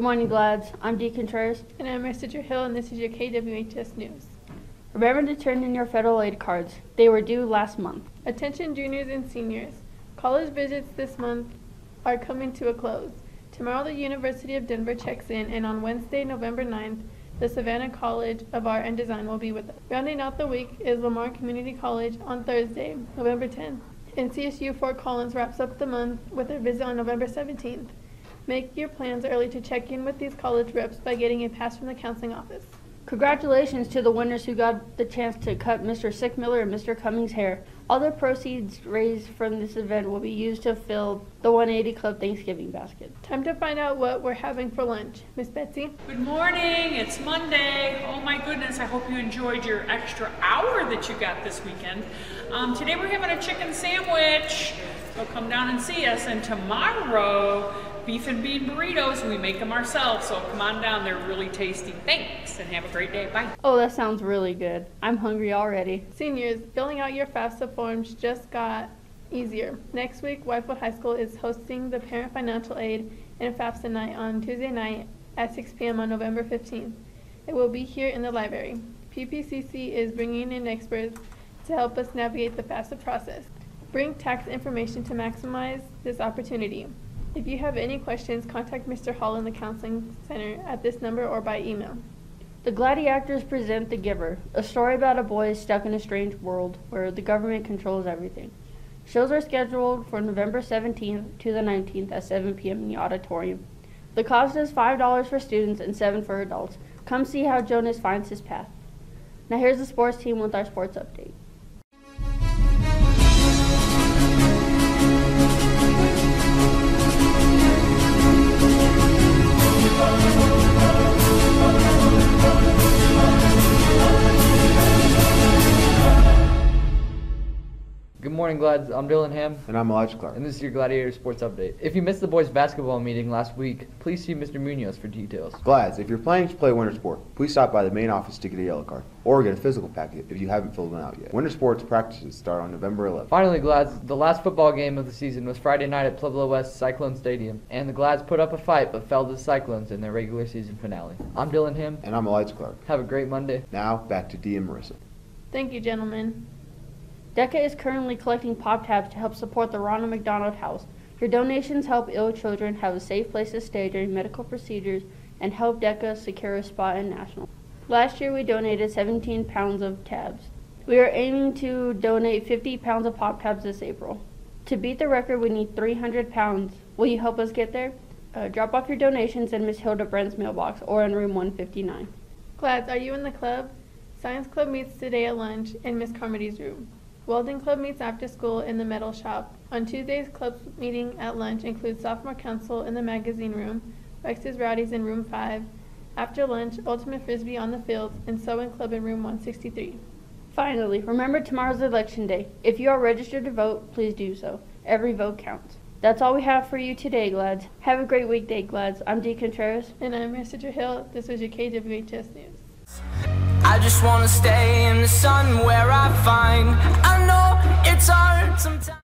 Good morning, Glads. I'm Dee Contreras. And I'm Esther Hill, and this is your KWHS News. Remember to turn in your federal aid cards. They were due last month. Attention juniors and seniors. College visits this month are coming to a close. Tomorrow the University of Denver checks in, and on Wednesday, November 9th, the Savannah College of Art and Design will be with us. Rounding out the week is Lamar Community College on Thursday, November 10th. And CSU Fort Collins wraps up the month with their visit on November 17th. Make your plans early to check in with these college reps by getting a pass from the counseling office. Congratulations to the winners who got the chance to cut Mr. Sickmiller and Mr. Cummings' hair. All the proceeds raised from this event will be used to fill the 180 Club Thanksgiving basket. Time to find out what we're having for lunch. Miss Betsy? Good morning. It's Monday. Oh my goodness. I hope you enjoyed your extra hour that you got this weekend. Um, today we're having a chicken sandwich. So come down and see us. And tomorrow, beef and bean burritos. We make them ourselves. So come on down. They're really tasty. Thanks and have a great day. Bye. Oh, that sounds really good. I'm hungry already. Seniors, filling out your FAFSA forms just got easier. Next week, Widefield High School is hosting the Parent Financial Aid and FAFSA night on Tuesday night at 6 p.m. on November 15th. It will be here in the library. PPCC is bringing in experts to help us navigate the FAFSA process. Bring tax information to maximize this opportunity. If you have any questions, contact Mr. Hall in the Counseling Center at this number or by email. The Gladiators present The Giver, a story about a boy stuck in a strange world where the government controls everything. Shows are scheduled for November 17th to the 19th at 7 p.m. in the auditorium. The cost is $5 for students and 7 for adults. Come see how Jonas finds his path. Now here's the sports team with our sports update. Morning, Glads. I'm Dylan Ham, And I'm Elijah Clark. and this is your Gladiator Sports Update. If you missed the boys' basketball meeting last week, please see Mr. Munoz for details. Glads, if you're planning to play winter sport, please stop by the main office to get a yellow card, or get a physical packet if you haven't filled one out yet. Winter sports practices start on November 11th. Finally, Glads, the last football game of the season was Friday night at Pueblo West Cyclone Stadium, and the Glads put up a fight but fell to the Cyclones in their regular season finale. I'm Dylan Ham. And I'm Elijah Clark. Have a great Monday. Now, back to Dee and Marissa. Thank you, gentlemen. DECA is currently collecting pop tabs to help support the Ronald McDonald House. Your donations help ill children have a safe place to stay during medical procedures and help DECA secure a spot in National. Last year we donated 17 pounds of tabs. We are aiming to donate 50 pounds of pop tabs this April. To beat the record, we need 300 pounds. Will you help us get there? Uh, drop off your donations in Miss Hilda Brent's mailbox or in room 159. Glads, are you in the club? Science Club meets today at lunch in Miss Carmody's room. Welding Club meets after school in the metal shop. On Tuesdays, club meeting at lunch includes sophomore council in the magazine room, Rex's Rowdies in room 5. After lunch, Ultimate Frisbee on the fields, and Sewing Club in room 163. Finally, remember tomorrow's election day. If you are registered to vote, please do so. Every vote counts. That's all we have for you today, Glads. Have a great weekday, Glads. I'm Dee Contreras. And I'm Mr. Hill. This was your KWHS News. I just wanna stay in the sun where I find. I know it's hard sometimes